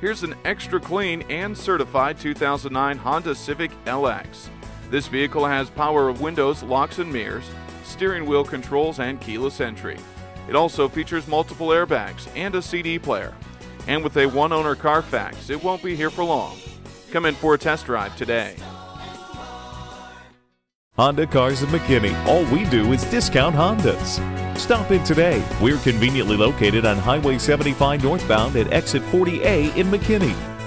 Here's an extra clean and certified 2009 Honda Civic LX. This vehicle has power of windows, locks and mirrors, steering wheel controls, and keyless entry. It also features multiple airbags and a CD player. And with a one owner Carfax, it won't be here for long. Come in for a test drive today. Honda Cars of McKinney. All we do is discount Hondas. Stop in today. We're conveniently located on Highway 75 northbound at exit 40A in McKinney.